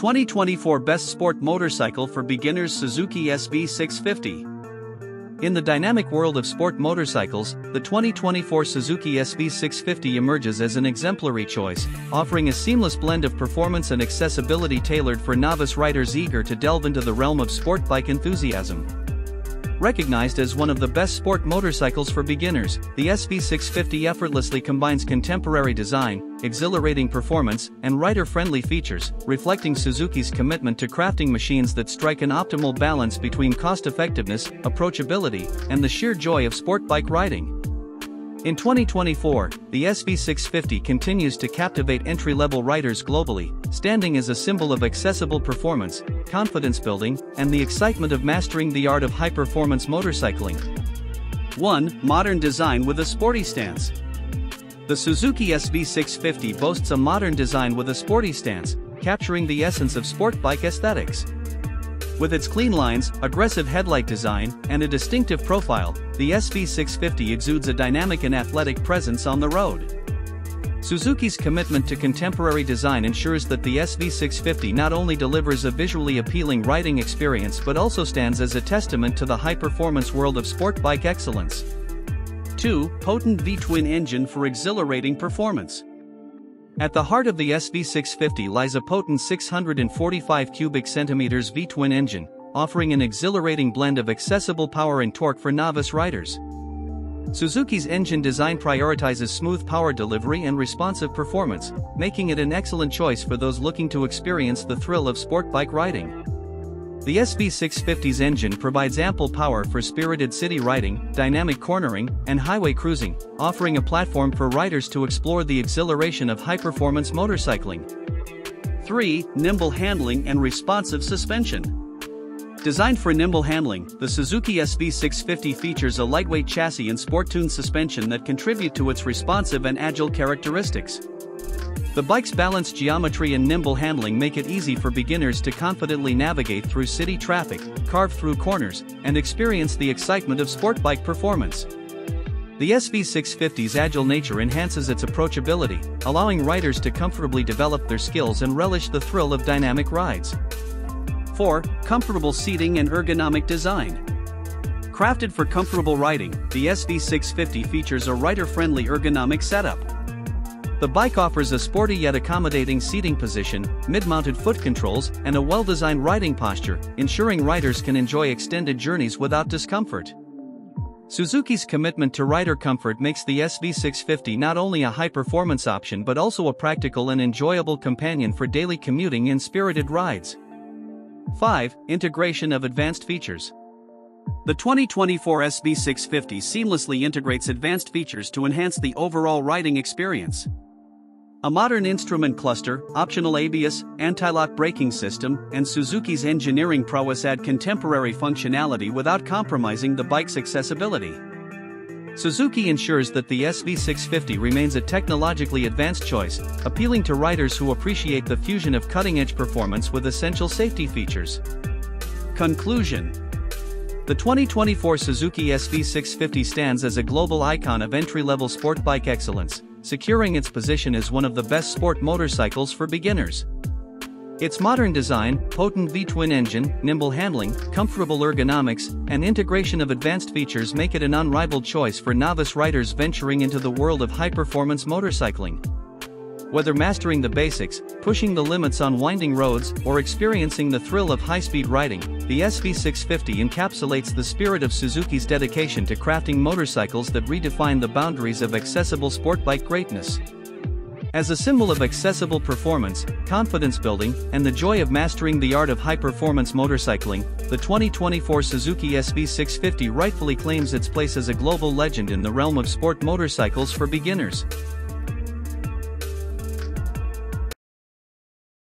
2024 Best Sport Motorcycle for Beginners Suzuki SV650. In the dynamic world of sport motorcycles, the 2024 Suzuki SV650 emerges as an exemplary choice, offering a seamless blend of performance and accessibility tailored for novice riders eager to delve into the realm of sport bike enthusiasm. Recognized as one of the best sport motorcycles for beginners, the SV650 effortlessly combines contemporary design, exhilarating performance, and rider-friendly features, reflecting Suzuki's commitment to crafting machines that strike an optimal balance between cost-effectiveness, approachability, and the sheer joy of sport bike riding. In 2024, the SV650 continues to captivate entry-level riders globally, standing as a symbol of accessible performance, confidence building, and the excitement of mastering the art of high-performance motorcycling. 1. Modern design with a sporty stance. The Suzuki SV650 boasts a modern design with a sporty stance, capturing the essence of sport bike aesthetics. With its clean lines, aggressive headlight design, and a distinctive profile, the SV650 exudes a dynamic and athletic presence on the road. Suzuki's commitment to contemporary design ensures that the SV650 not only delivers a visually appealing riding experience but also stands as a testament to the high-performance world of sport bike excellence. 2. Potent V-twin engine for exhilarating performance. At the heart of the SV650 lies a potent 645 cubic centimeters V-twin engine, offering an exhilarating blend of accessible power and torque for novice riders. Suzuki's engine design prioritizes smooth power delivery and responsive performance, making it an excellent choice for those looking to experience the thrill of sport bike riding. The SV650's engine provides ample power for spirited city riding, dynamic cornering, and highway cruising, offering a platform for riders to explore the exhilaration of high-performance motorcycling. 3. Nimble handling and responsive suspension. Designed for nimble handling, the Suzuki SV650 features a lightweight chassis and sport-tuned suspension that contribute to its responsive and agile characteristics. The bike's balanced geometry and nimble handling make it easy for beginners to confidently navigate through city traffic, carve through corners, and experience the excitement of sport bike performance. The SV650's agile nature enhances its approachability, allowing riders to comfortably develop their skills and relish the thrill of dynamic rides. 4. Comfortable seating and ergonomic design. Crafted for comfortable riding, the SV650 features a rider-friendly ergonomic setup. The bike offers a sporty yet accommodating seating position, mid-mounted foot controls, and a well-designed riding posture, ensuring riders can enjoy extended journeys without discomfort. Suzuki's commitment to rider comfort makes the SV650 not only a high-performance option but also a practical and enjoyable companion for daily commuting and spirited rides. 5. Integration of advanced features. The 2024 SV650 seamlessly integrates advanced features to enhance the overall riding experience. A modern instrument cluster, optional ABS, anti-lock braking system, and Suzuki's engineering prowess add contemporary functionality without compromising the bike's accessibility. Suzuki ensures that the SV650 remains a technologically advanced choice, appealing to riders who appreciate the fusion of cutting-edge performance with essential safety features. Conclusion The 2024 Suzuki SV650 stands as a global icon of entry-level sport bike excellence, securing its position as one of the best sport motorcycles for beginners. Its modern design, potent V-twin engine, nimble handling, comfortable ergonomics, and integration of advanced features make it an unrivaled choice for novice riders venturing into the world of high-performance motorcycling. Whether mastering the basics, pushing the limits on winding roads, or experiencing the thrill of high-speed riding, the SV650 encapsulates the spirit of Suzuki's dedication to crafting motorcycles that redefine the boundaries of accessible sport bike greatness. As a symbol of accessible performance, confidence building, and the joy of mastering the art of high-performance motorcycling, the 2024 Suzuki SV650 rightfully claims its place as a global legend in the realm of sport motorcycles for beginners.